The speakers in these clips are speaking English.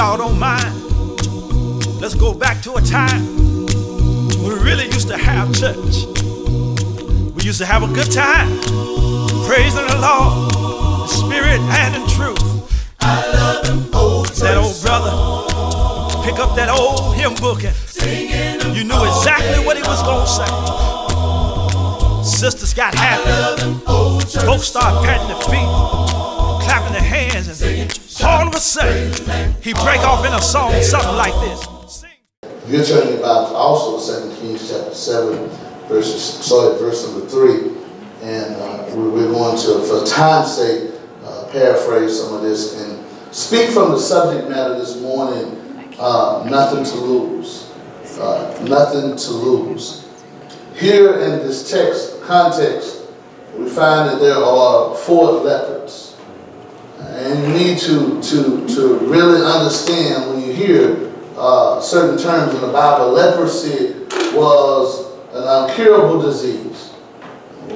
y'all don't mind, let's go back to a time when we really used to have church. We used to have a good time, praising the Lord, in spirit and in truth. I love them old That old brother, pick up that old hymn book and you knew exactly what he was gonna say. Sisters got happy, folks started patting their feet, clapping their hands, and all of a sudden, he break off in a song, something like this. You're turning about also Second Kings chapter 7, verses, sorry, verse number 3. And uh, we- we're going to, for time's sake, uh, paraphrase some of this and speak from the subject matter this morning, uh, nothing to lose. Uh, nothing to lose. Here in this text, context, we find that there are four leopards. And you need to, to, to really understand when you hear uh, certain terms in the Bible, leprosy was an uncurable disease,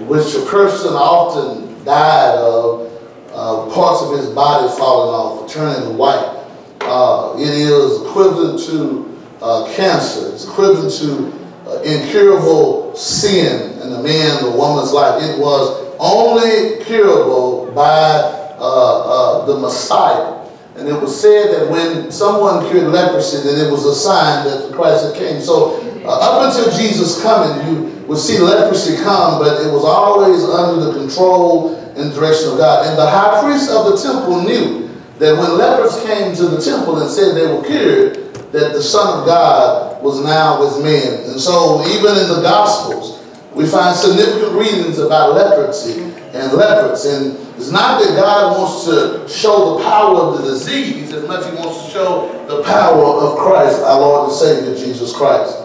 which a person often died of, uh, parts of his body falling off, turning white. Uh, it is equivalent to uh, cancer. It's equivalent to uh, incurable sin in the man or woman's life. It was only curable by uh, uh, the Messiah. And it was said that when someone cured leprosy, that it was a sign that Christ had came. So uh, up until Jesus coming, you would see leprosy come, but it was always under the control and direction of God. And the high priest of the temple knew that when lepers came to the temple and said they were cured, that the Son of God was now with men. And so even in the Gospels, we find significant readings about leprosy and lepers. And it's not that God wants to show the power of the disease as much as he wants to show the power of Christ, our Lord and Savior, Jesus Christ.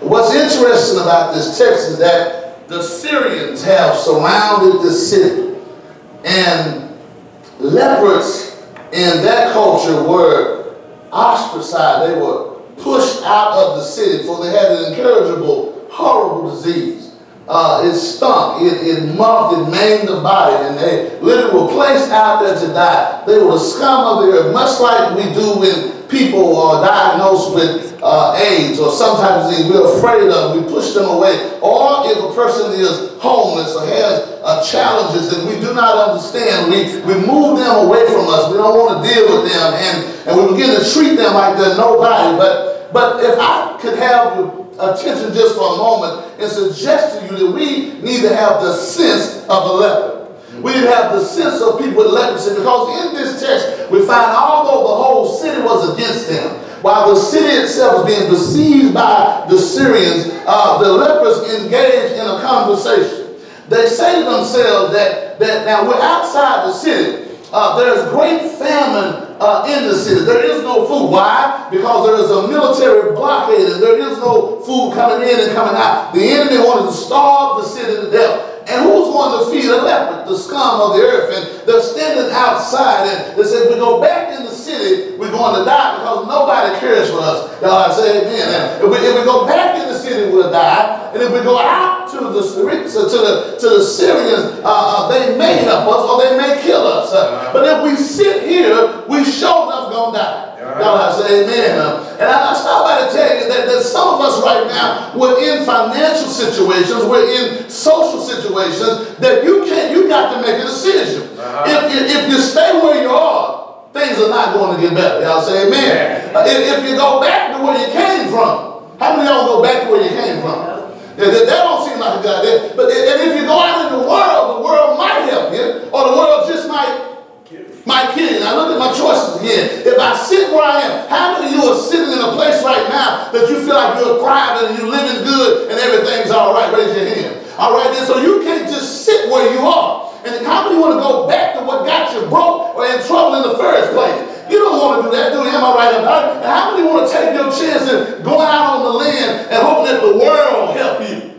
What's interesting about this text is that the Syrians have surrounded the city. And lepers in that culture were ostracized. They were pushed out of the city for they had an incurable, horrible disease. Uh, it stunk, it, it muffed, it maimed the body, and they literally were placed out there to die. They were the scum of the earth, much like we do when people are diagnosed with uh, AIDS or some type of disease we're afraid of, we push them away. Or if a person is homeless or has uh, challenges that we do not understand, we, we move them away from us. We don't want to deal with them, and, and we begin to treat them like they're nobody. But, but if I could have attention just for a moment and suggest to you that we need to have the sense of a leper. We need to have the sense of people with leprosy because in this text we find although the whole city was against them, while the city itself was being besieged by the Syrians, uh, the lepers engaged in a conversation. They say to themselves that, that now we're outside the city. Uh, there's great famine uh, in the city. There is no food. Why? Because there is a military blockade and there is no food coming in and coming out. The enemy wanted to starve the city to death. And who's going to feed a leopard? The scum of the earth. And they're standing outside and they said, we go back in the city, we're going to die because nobody cares for us. Y'all I say amen. If we, if we go back in the city, we'll die. And if we go out to the to the to the Syrians, uh, uh, they may help us or they may kill us. Uh, but if we sit here, we sure enough gonna die. Y'all I say amen. Uh, and I, I stop by to tell you that, that some of us right now, we're in financial situations, we're in social situations that you can't, you got to make a decision. If, you, if you stay where you are, things are not going to get better. Y'all say amen. Uh, if, if you go back to where you came from, how many of y'all go back to where you came from? Yeah, that, that don't seem like a good idea. But and if you go out in the world, the world might help you, or the world just might might kill you. Now look at my choices again. If I sit where I am, how many of you are sitting in a place right now that you feel like you're thriving and you're living good and everything's all right? Raise your hand. All right, then so you can't just sit where you are. And how many want to go back to what got you broke or in trouble in the first place? You don't want to do that, do you? Am I right about it? And how many want to take your chance and going out on the land and hoping that the world will help you?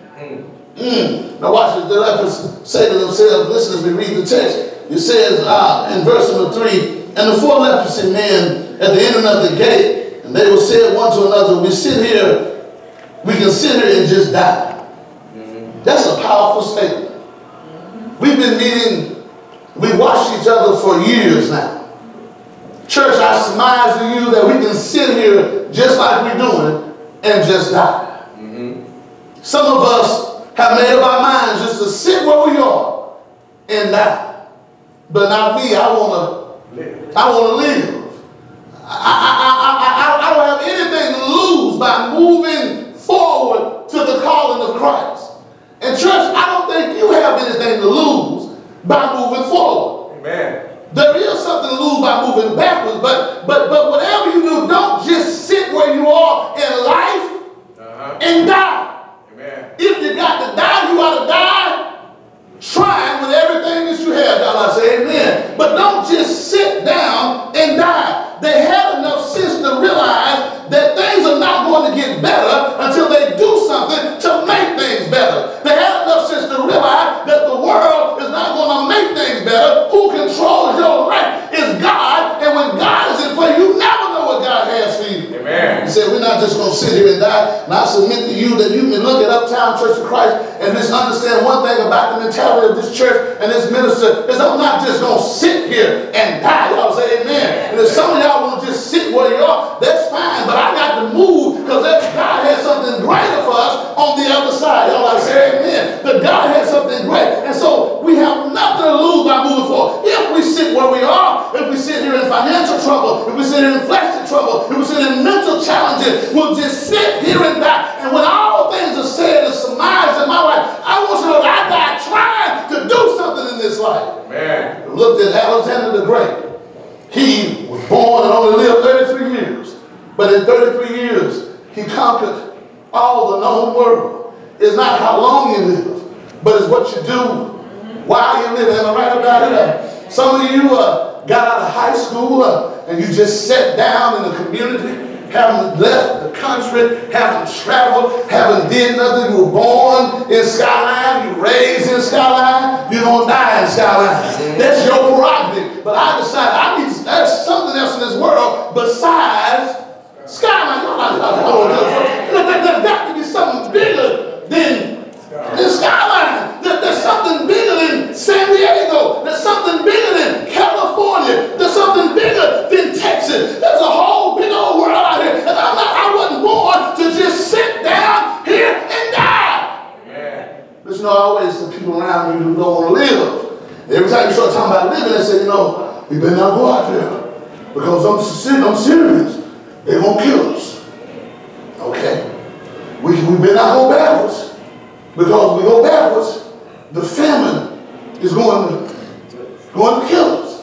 Mm. Now watch this. The lepers say to themselves, listen as we read the text. It says uh, in verse number three, and the four leprosy men at the end of the gate, and they will say one to another, we sit here, we can sit here and just die. That's a powerful statement. We've been meeting, we watched each other for years now. Church, I surmise to you that we can sit here just like we're doing and just die. Mm-hmm. Some of us have made up our minds just to sit where we are and die. But not me. I want to. I want to live. I, I, I, I, I don't have anything to lose by moving forward to the calling of Christ. And church, I don't think you have anything to lose by moving forward. Amen. There is something to lose by moving backwards, but but but whatever you do, don't just sit where you are in life Uh-huh. and die. Amen. If you got to die, you ought to die trying with everything that you have. God, I say amen. But don't just sit down and die. They had enough sense to realize that things are not going to get better until they do something to make things better. They had enough sense to realize that the world is not going to make things better. Who controls your life is God. And when God is in play, you never know what God has for you. Amen. He said, we're not just going to sit here and die. And I submit to you that you can look at Uptown Church of Christ and just understand one thing about the mentality of this church and this minister is I'm not just going to sit here and die. Y'all say amen. And if some of y'all want to just sit where you are, that's fine. But I got to move because God has something greater for us on the other side. Y'all say amen. But God has something great. And so we have nothing to lose by moving forward. If we sit where we are, if we sit here in financial trouble, if we sit here in fleshly trouble, if we sit in mental challenges, we'll just sit here and die. And when all things are said and surmised in my life, I want you to know that I died trying to do something in this life. Man. Looked at Alexander the Great. He was born and only lived 33 years. But in 33 years, he conquered all the known world. It's not how long you live, but it's what you do while you live. Am I right about it? Some of you got out of high school uh, and you just sat down in the community, haven't left the country, haven't traveled, haven't did nothing. You were born in Skyline, you raised in Skyline, you're gonna die in Skyline. That's your prerogative. But I decided I need there's something else in this world besides Skyline. Y'all not- y'all- y'all don't know. There- there- There's got to be something bigger than, than Skyline. There- there's something bigger than San Diego. There's something bigger than California. There's something bigger Texas. There's a whole big old world out here. And I'm not, I wasn't born to just sit down here and die. Amen. But you always some people around you who don't want to live. Every time you start talking about living, they say, you know, we better not go out there. Because I'm, ser- I'm serious. They're going to kill us. Okay. We, we better not go backwards. Because we go backwards, the famine is going to, going to kill us.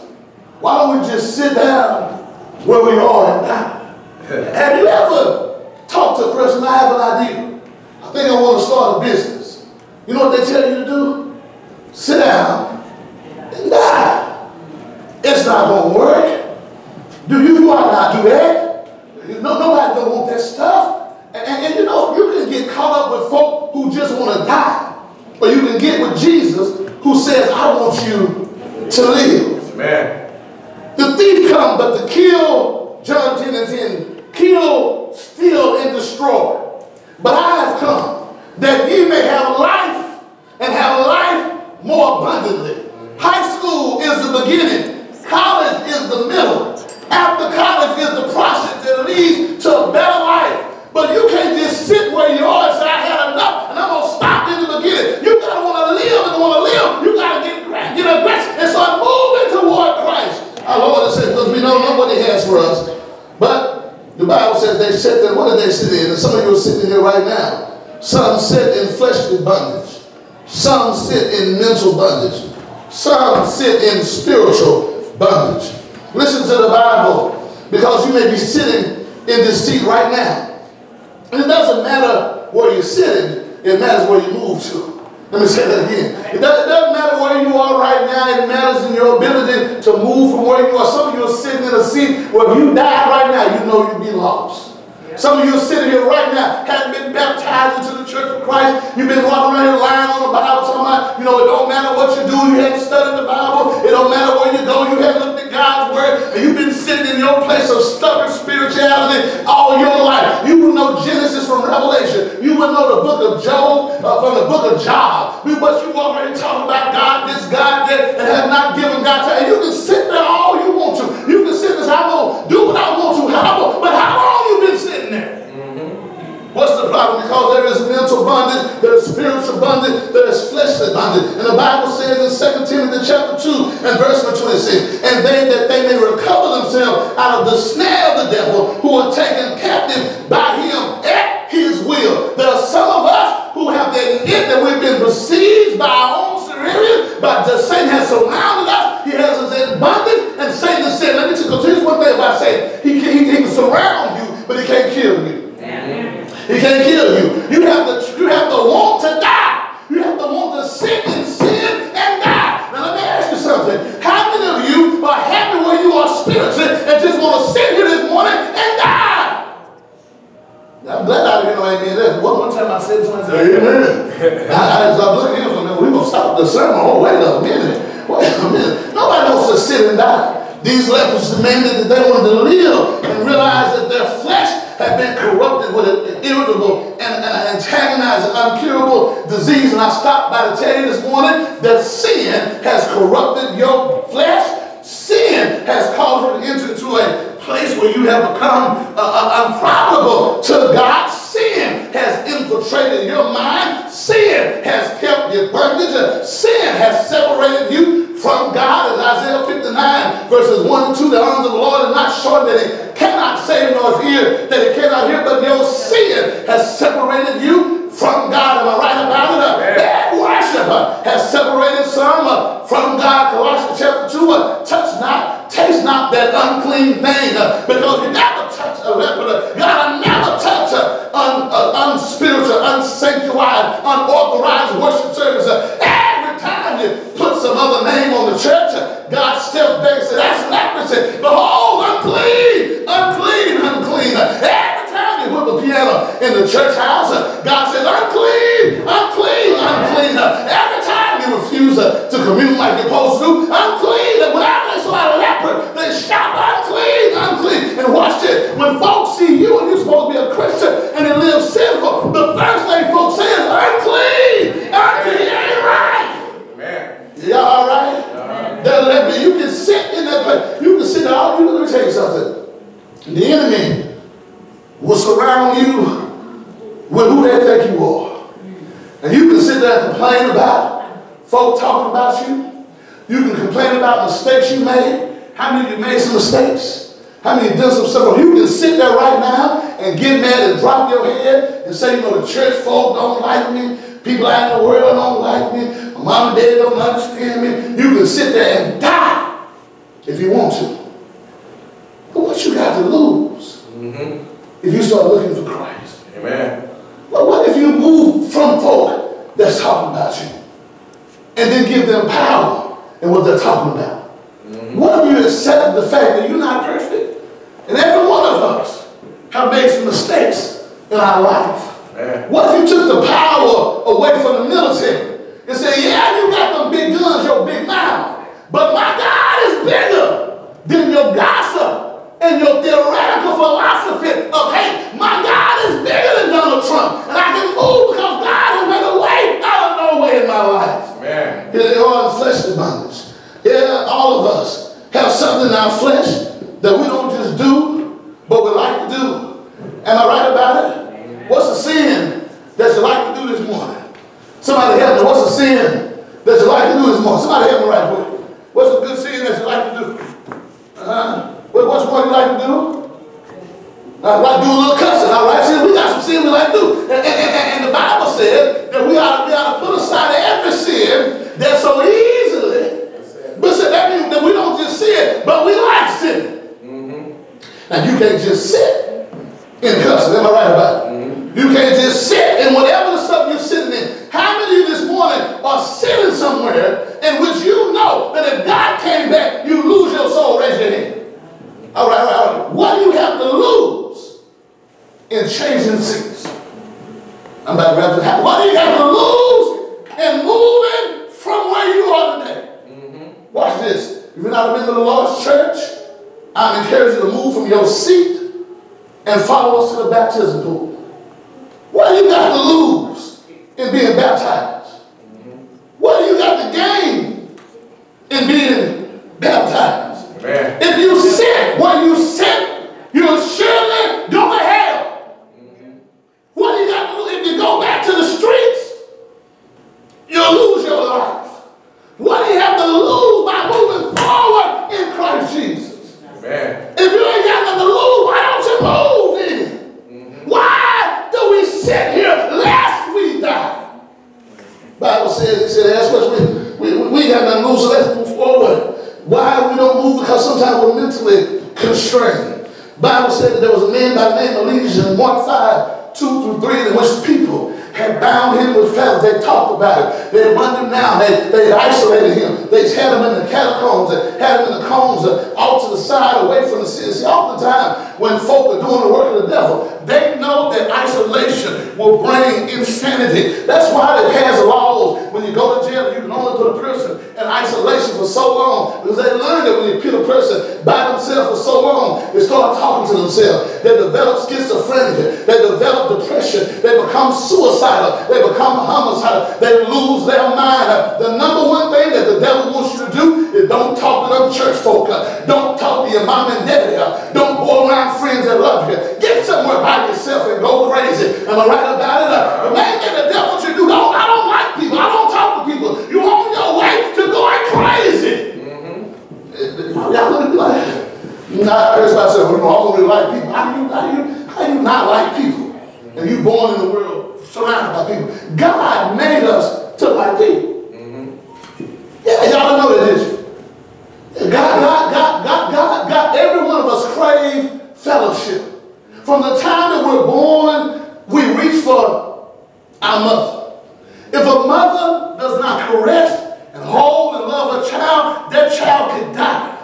Why don't we just sit down where we are die? Have you ever talked to a person, I have an idea. I think I want to start a business. You know what they tell you to do? Sit down and die. It's not going to work. Do you, you ought not do that. No, nobody don't want that stuff. And, and, and you know, you can get caught up with folk who just want to die. Or you can get with Jesus who says, I want you to live. Amen. The thief come but to kill, John 10 and 10, kill, steal, and destroy. But I have come that ye may have life and have life more abundantly. High school is the beginning. College is the middle. After college is the process that leads to a better life. But you can't just sit where you are and say, I had enough and I'm going to stop in the beginning. You got to want to live and want to live. You got to get, gra- get aggressive and start moving toward Christ. Our Lord said, because we know nobody has for us. But the Bible says they sit there. What did they sit in? And some of you are sitting here right now. Some sit in fleshly bondage. Some sit in mental bondage. Some sit in spiritual bondage. Listen to the Bible because you may be sitting in this seat right now. And it doesn't matter where you're sitting, it matters where you move to. Let me say that again. It doesn't, matter where you are right now, it matters in your ability to move from where you are. Some of you are sitting in a seat where if you die right now, you know you'd be lost. Some of you are sitting here right now, haven't been baptized into the church of Christ. You've been walking around here lying on the Bible, talking about, you know, it don't matter what you do, you haven't studied the Bible. It don't matter where you go, you haven't looked at God's word. And you've been sitting in your place of stubborn spirituality all your life. You would know Genesis from Revelation. You would know the book of Job uh, from the book of Job. But you've already talked about God this, God that, and have not given God time. And you can sit there all you want to. You can sit there say, I'm going to do what I want to, how But how long you been sitting there? Mm-hmm. What's the problem? Because there is mental bondage, there is spiritual bondage, there is fleshly bondage. And the Bible says in 2 Timothy chapter 2 and verse 26, and they that they may recover themselves out of the snare of the devil who are taken captive by has surrounded us. He has us in bondage, and Satan said, let me just go here's one thing about Satan. He can, he, he can surround you, but he can't kill you. Amen. He can't kill you. You have to you have to want to die. You have to want to sin and sin and die. Now let me ask you something. How many of you are happy where you are spiritually and just want to sit here this morning and die? I'm glad I didn't know amen. One, one time I said to myself, Amen. I, I, I was looking stop the sermon. Oh, wait a minute. Wait a minute. Nobody wants to sit and die. These lepers demanded that they wanted to live and realize that their flesh had been corrupted with an irritable and, an antagonizing, uncurable disease. And I stopped by to tell you this morning that sin has corrupted your flesh. Sin has caused you to enter into a place where you have become uh, uh, unprofitable to God. Sin has infiltrated your mind. Sin has kept you bondage. Sin has separated you from God. As Isaiah 59 verses 1 and 2, the arms of the Lord are not short that it cannot save nor hear that it cannot hear, but your sin has separated The enemy will surround you with who they think you are. And you can sit there and complain about folk talking about you. You can complain about mistakes you made. How many of you made some mistakes? How many done some stuff? You can sit there right now and get mad and drop your head and say, you know, the church folk don't like me. People out in the world don't like me. My mom and dad don't understand me. You can sit there and die if you want to. But what you got to lose Mm-hmm. if you start looking for Christ? Amen. But what if you move from folk that's talking about you and then give them power in what they're talking about? What if you accept the fact that you're not perfect? And every one of us have made some mistakes in our life. Amen. What if you took the power away from the military and said, yeah, you got them big guns, your big mouth, but my God is bigger than your gossip and your theoretical philosophy of, hey, my God is bigger than Donald Trump, and I can move because God has made a way out of no way in my life. Amen. Here they are in fleshly bondage. Yeah, all of us have something in our flesh that we don't just do, but we like to do. Am I right about it? What's a sin that you like to do this morning? Somebody help me. What's a sin that you like to do this morning? Somebody help me right quick. What's a good sin that you like to do? Uh-huh. What, what's one you like to do? I like to do a little cussing, all right? See, we got some sin we like to do. And, and, and, and the Bible said that we ought, we ought to put aside every sin that so easily. But so that means that we don't just sin, but we like sin. Now you can't just sit in cussing, am I right about it? Mm-hmm. You can't just sit in whatever the stuff you're sitting in. How many of you this morning are sitting somewhere in which you know that if God came back, you lose your soul? Raise your hand. All right, all right, all right. What do you have to lose in changing seats? I'm about to wrap it up. What do you have to lose in moving from where you are today? Watch this. If you're not a member of the Lord's church, I'm encouraging you to move from your seat and follow us to the baptism pool. What do you got to lose in being baptized? What do you got to gain in being baptized? Amen. If you sin where you sin, you'll surely go to hell. What do you got to lose? If you go back to the streets, you'll lose your life. What do you have to lose by moving forward in Christ Jesus? Amen. If you ain't got mentally constrained. Bible said that there was a man by the name of Legion in Mark 5, 2 through 3, in which people had bound him with fetters. They talked about it. They run him down. They, they isolated him. They had him in the catacombs. They had him in the combs off to the side away from the city. See, oftentimes when folk are doing the work of the devil, they know that isolation will bring insanity. That's why they pass laws when you go to jail, you can only a person in isolation for so long because they learned that when you put a person by themselves for so long, they start talking to themselves. They develop schizophrenia. They develop depression. They become suicidal. They become homicidal. They lose their mind. The number one thing that the devil wants you to do is don't talk to them church folk. Don't talk to your mom and daddy. Don't go around friends that love you. Get somewhere by yourself and go crazy. Am I right about it? Thing the devil to do, I don't crazy. Mm-hmm. Y'all look like not. You know, I don't really like people. How you, how you, how you not like people? And you born in the world surrounded by people. God made us to like people. Yeah, y'all don't know that, did you? God, God, God, God, God, God, every one of us crave fellowship. From the time that we're born, we reach for our mother. If a mother does not caress hold and love a child, that child could die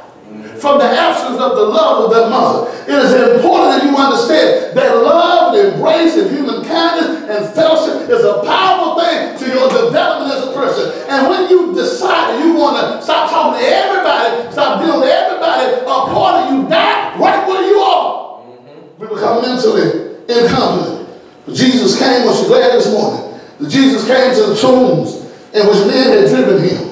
from the absence of the love of their mother. It is important that you understand that love and embrace and human kindness and fellowship is a powerful thing to your development as a person. And when you decide that you want to stop talking to everybody, stop dealing with everybody, a part of you die right where you are. Mm-hmm. We become mentally incompetent. But Jesus came, was you glad this morning? That Jesus came to the tombs in which men had driven him.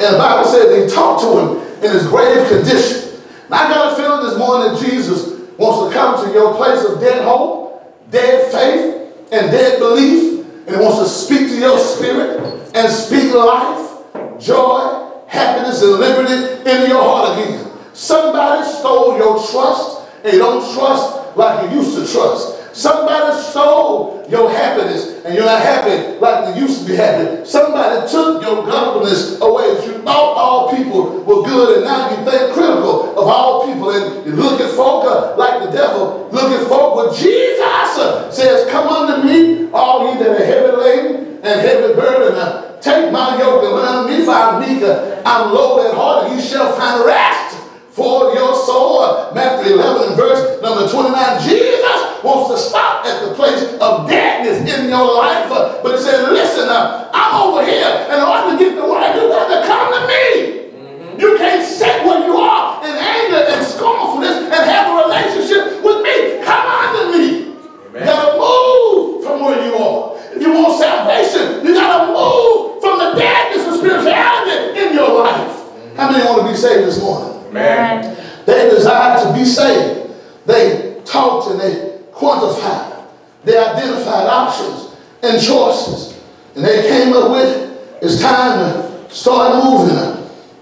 And the Bible says they talked to him in his grave condition. And I got a feeling this morning that Jesus wants to come to your place of dead hope, dead faith, and dead belief. And he wants to speak to your spirit and speak life, joy, happiness, and liberty into your heart again. Somebody stole your trust and you don't trust like you used to trust. Somebody stole your happiness and you're not happy like you used to be happy. Somebody took your godliness away. You thought all people were good and now you think critical of all people and you look at folk uh, like the devil. Look at folk. Well, Jesus uh, says, come unto me, all ye that are heavy laden and heavy burden. Uh, take my yoke and learn me, for I'm meek. I'm low at heart, and ye shall find rest for your soul. Matthew 11 and verse number 29. Jesus wants to stop at the place of deadness in your life. But he said, listen, I'm over here. And in order to get the word, you got to come to me. Mm-hmm. You can't sit where you are in anger and scornfulness and have a relationship with me. Come on to me. Amen. You got to move from where you are. If you want salvation, you got to move from the deadness of spirituality in your life. Mm-hmm. How many want to be saved this morning? Man. They desire to be saved. They talked and they quantified. They identified options and choices. And they came up with, it's time to start moving.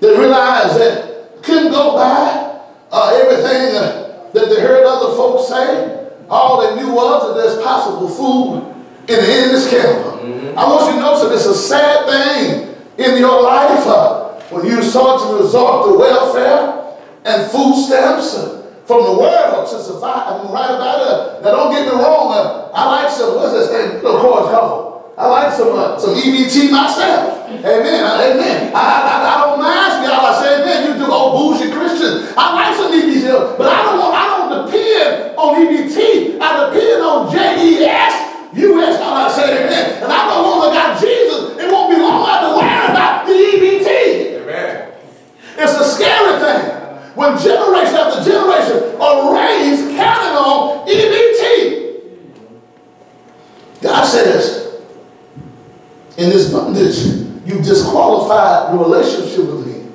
They realized that couldn't go by uh, everything uh, that they heard other folks say. All they knew was that there's possible food in the endless camp. Mm-hmm. I want you to know that it's a sad thing in your life uh, when you start to resort to welfare and food stamps from the world to survive. I'm right about it. Now, don't get me wrong. Uh, I like some, what's this thing? Of course, called? I like some uh, some EBT myself. Amen. Amen. I, I, I don't mind y'all. I say amen. You do old bougie Christians. I like some EBT, but I don't want, I don't depend on EBT. I depend on JES. U.S. I say amen. And I know once I got Jesus, it won't be long after learn about the EBT. Amen. It's a scary thing when generation after generation are raised counting on EBT. God says, in this bondage, you disqualified your relationship with me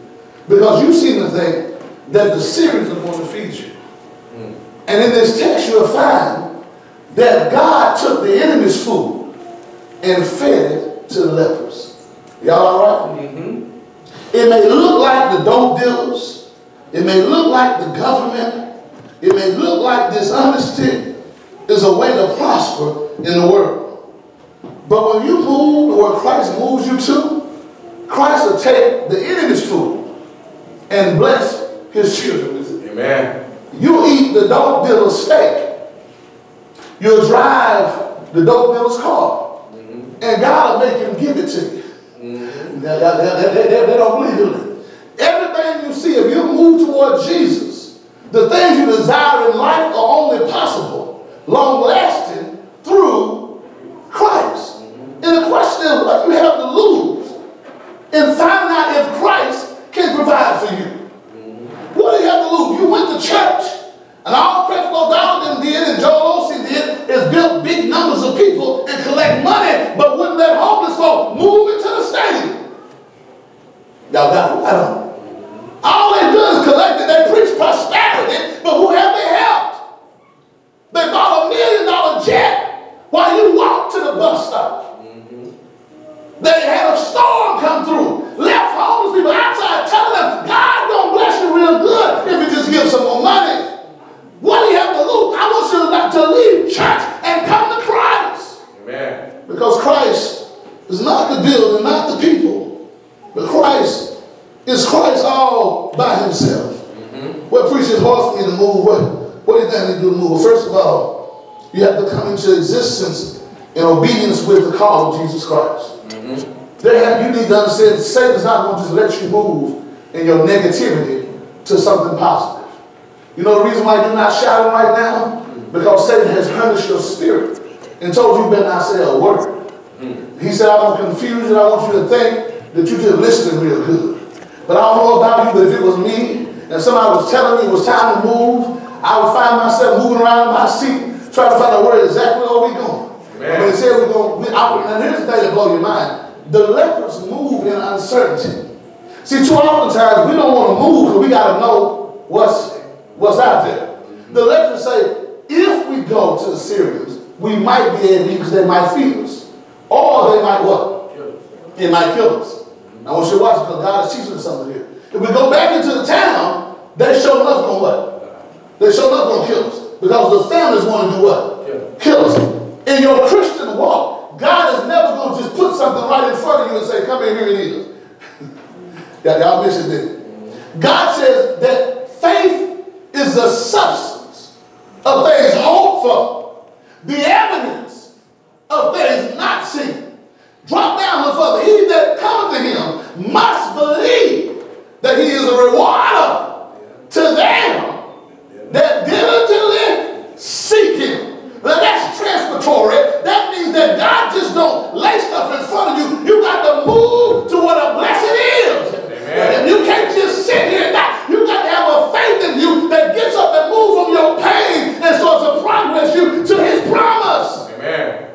because you seem to think that the Syrians are going to feed you. Mm. And in this text, you'll find that God took the enemy's food and fed it to the lepers. Y'all all right? mm-hmm. It may look like the dope dealers, it may look like the government, it may look like dishonesty is a way to prosper in the world. But when you move to where Christ moves you to, Christ will take the enemy's food and bless his children with it. Amen. You eat the dope dealer's steak. You'll drive the dope dealer's car. Mm-hmm. And God will make him give it to you. Mm-hmm. They, they- they- they- they don't believe in it. Everything you see, if you move toward Jesus, the things you desire in life are only possible, long lasting, through Christ. Mm-hmm. And the question is, what do you have to lose in finding out if Christ can provide for you? What do you have to lose? You went to church, and all Creflo Dollar did and Joel Osteen did is build big numbers of people and collect money, but wouldn't let homeless folk move into the stadium. Y'all got it? I don't. All they do is collect it. They preach prosperity, but who have they helped? They bought a million dollar jet while you walk to the bus stop. Mm-hmm. They had a storm come through, left homeless people outside telling them, God gonna bless you real good if you just give some more money. What do you have to lose? I want you not to leave church and come to Christ. Amen. Because Christ is not the building, not the people, but Christ is Christ all by himself. What preaches hard for me to move? What, what do you think I need to do to move? Well, first of all, you have to come into existence in obedience with the call of Jesus Christ. Mm-hmm. There have, you need to understand Satan's not going to just let you move in your negativity to something positive. You know the reason why you're not shouting right now? Because Satan has punished your spirit and told you better not say a word. Mm-hmm. He said, I don't confuse you. I want you to think that you're just listening real good. But I don't know about you, but if it was me and somebody was telling me it was time to move, I would find myself moving around in my seat, trying to find out where exactly where we going. Amen. When they said we're going, we, I, and here's the thing that blow your mind. The lepers move in uncertainty. See, too often times we don't want to move because we got to know what's, what's out there. The lepers say, if we go to the Syrians, we might be able to because they might feed us. Or they might what? It might kill us. I want you to watch it because God is teaching us something here. If we go back into the town, they show enough gonna what? They show enough gonna kill us. Because the families want to do what? Kill us. In your Christian walk, God is never gonna just put something right in front of you and say, come in here and eat us. Y'all- Y'all miss it then. God says that faith is the substance of things hoped for, the evidence of things not seen. Drop down little further. He that cometh to him must believe that he is a rewarder to them that diligently seek him. Now that's transitory. That means that God just don't lay stuff in front of you. You got to move to what a blessing is. Amen. And you can't just sit here and die. You got to have a faith in you that gets up and moves from your pain and starts to progress you to his promise. Amen.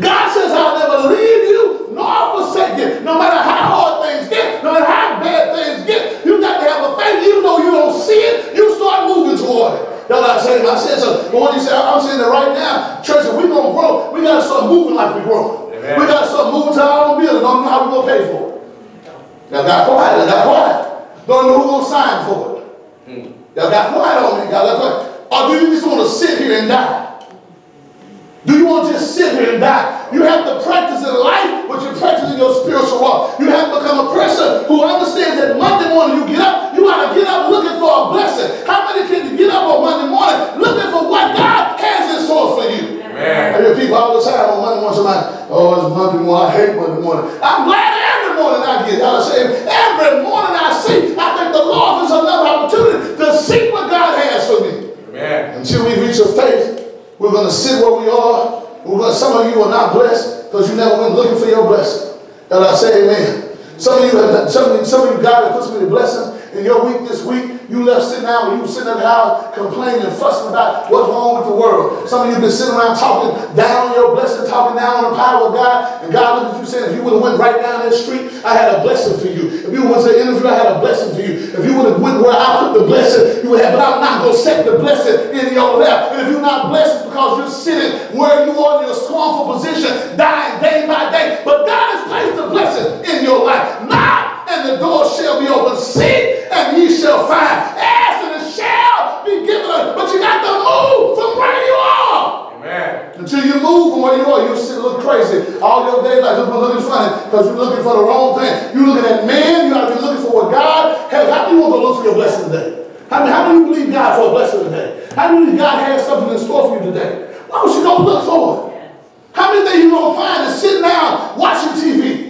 God says, I'll never leave you nor forsake you. No matter how hard things get, no matter how bad things get, you got to have a faith. Even though you don't see it, you start moving toward it. Y'all not saying, I said something. But when you say, I'm saying that right now, church, if we're going to grow, we got to start moving like we're growing. Amen. We got to start moving to our own building. Don't know how we're going to pay for it. Y'all got quiet. Y'all got quiet. Don't know who's going to sign for it. Y'all got quiet on me. Y'all got quiet. Or do you just want to sit here and die? Do you want to just sit here and die? You have to practice in life what you practice in your spiritual walk. You have to become a person who understands that Monday morning you get up, you got to get up looking for a blessing. How many can you get up on Monday morning looking for what God has in store for you? I hear people all the time on Monday morning, somebody, oh, it's Monday morning, I hate Monday morning. I'm glad every morning I get out of saying, every morning I see, I think the Lord is another opportunity to see what God has for me. Amen. Until we reach a faith, we're going to sit where we are. Some of you are not blessed because you never went looking for your blessing. And I say amen. Some of you have some some of you God has put so many blessings in your week this week. You left sitting when you were sitting in the house complaining and fussing about what's wrong with the world. Some of you been sitting around talking down on your blessing, talking down on the power of God. And God looked at you saying, if you would have went right down that street, I had a blessing for you. If you would went to an interview, I had a blessing for you. If you would have went where I put the blessing, you would have, but I'm not going to set the blessing in your lap. And if you're not blessed, it's because you're sitting where you are in your scornful position, dying day by day. But God has placed the blessing in your life. Knock, and the door shall be open. Seek, and ye shall find. Ask, and it shall be given us. But you got to move from where you are. Amen. Until you move from where you are, you sit look crazy. All your day life, just looking funny because you're looking for the wrong thing. You're looking at man, you got to be looking for what God has. How do you want to look for your blessing today? I mean, how many believe God for a blessing today? How many believe God has something in store for you today? Why would you go look for it? How many things you gonna find is sitting down watching TV?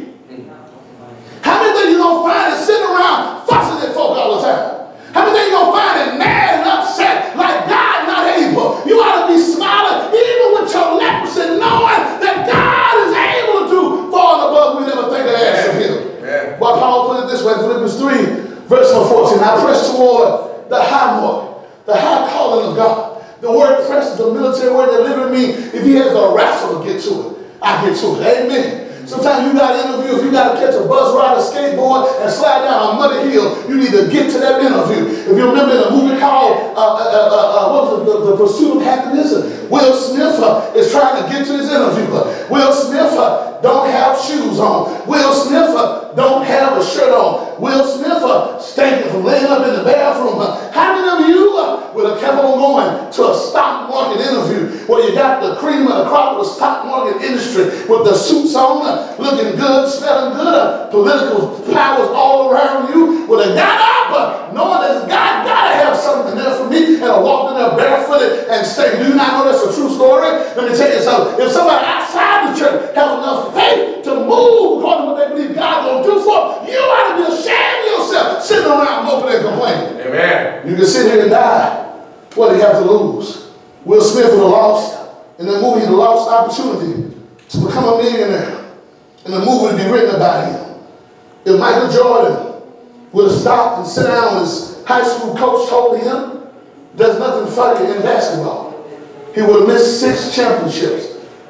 How many things you gonna find is sitting around fussing at folk all the time? How many things you gonna find is mad and upset like God not able? You ought to be smiling even with your leprosy, knowing that God is able to do far and above we never think of ask of him. Yeah. Well, Paul put it this way, Philippians 3, verse number 14. I press toward the high mark, the high calling of God. The word press is a military word that literally means if he has a wrestle to get to it, I get to it. Amen. Sometimes you got to interview, if you got to catch a bus ride, a skateboard, and slide down a muddy hill, you need to get to that interview. If you remember in a movie called, uh, uh, uh, uh, what was it, the, the Pursuit of Happiness, Will Smith uh, is trying to get to his interview. Will Smith uh, don't have shoes on. Will Smith uh, don't have a shirt on. Will Smith uh, stinking from laying up in the bathroom. Uh, how many of you uh, would have kept on going to a stock market interview where you got the cream of the crop of the stock market industry with the suits on, uh, looking good, smelling good, uh, political powers all around you, would have got up uh, knowing that God got to have something there for me and I walked in there barefooted and stayed. Do you not know that's a true story? Let me tell you something. If somebody outside You can sit here and die. What do you have to lose? Will Smith would have lost, in the movie, he lost opportunity to become a millionaire. And the movie would be written about him. If Michael Jordan would have stopped and sat down, his high school coach told him, there's nothing funny in basketball. He would have missed six championships,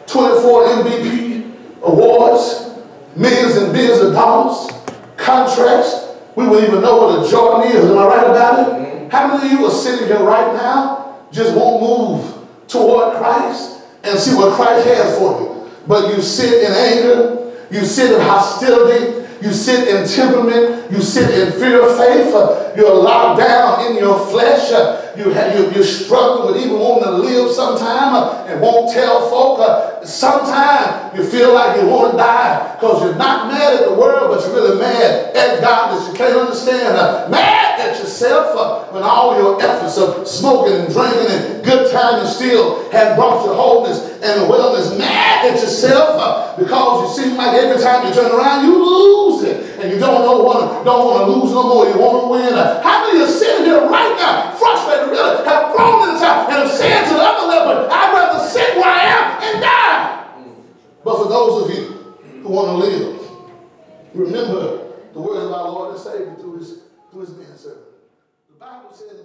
24 MVP awards, millions and billions of dollars, contracts. We wouldn't even know what a Jordan is. Am I right about it? How many of you are sitting here right now just won't move toward Christ and see what Christ has for you? But you sit in anger, you sit in hostility, you sit in temperament, you sit in fear of faith, uh, you're locked down in your flesh, uh, you have, you, you're struggling with even wanting to live sometime uh, and won't tell folk. Sometimes you feel like you want to die because you're not mad at the world, but you're really mad at God that you can't understand. Mad at yourself when all your efforts of smoking and drinking and good time and still have brought you wholeness and wellness. Mad at yourself because you seem like every time you turn around you lose it and you don't know want don't want to lose no more. You want to win. How many are sitting here right now frustrated, really have thrown in the towel and have said to the other leopard, I'd rather sit where I am and die. But for those of you who want to live, remember the words of our Lord and Savior through his through his man servant. The Bible says